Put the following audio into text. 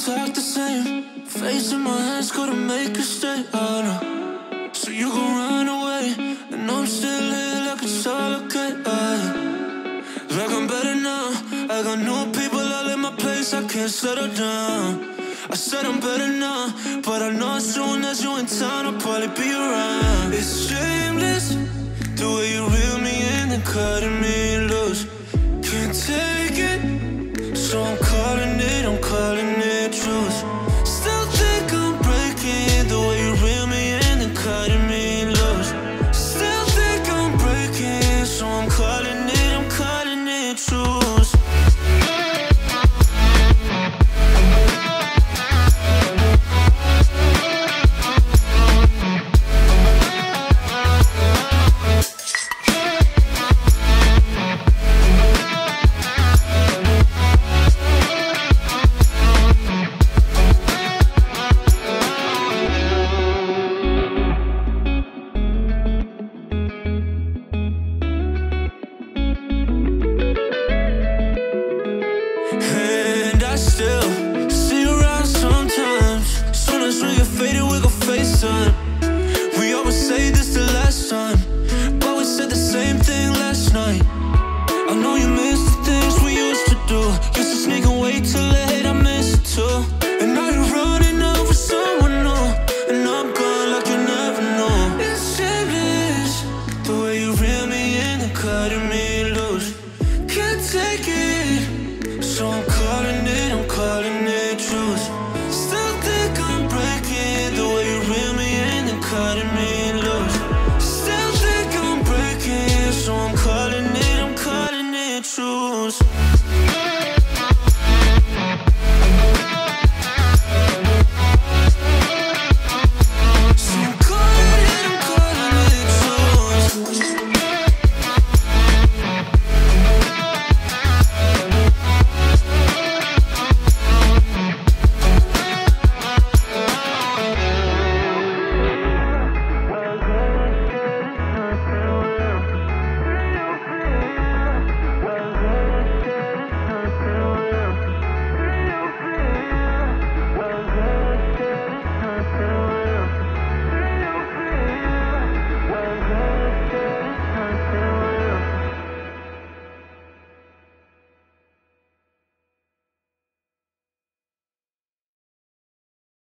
talk the same. Face in my hands, couldn't make a stay. Oh no. So you gon' run away, and I'm still here like it's all. Like I'm better now. I got new people all in my place, I can't settle down. I said I'm better now, but I know as soon as you in town, I'll probably be around. It's shameless, the way you reel me in and cutting me FaceTime. We always say this the last time, but we said the same thing last night.